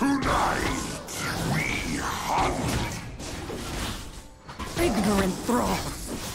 Tonight, we hunt. Ignorant thralls!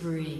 Spree.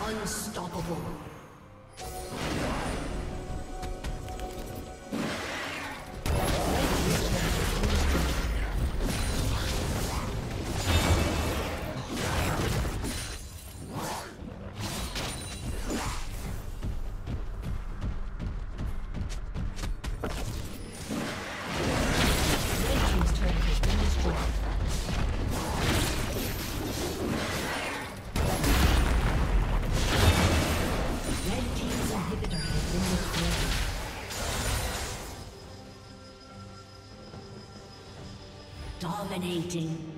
Unstoppable. Dominating.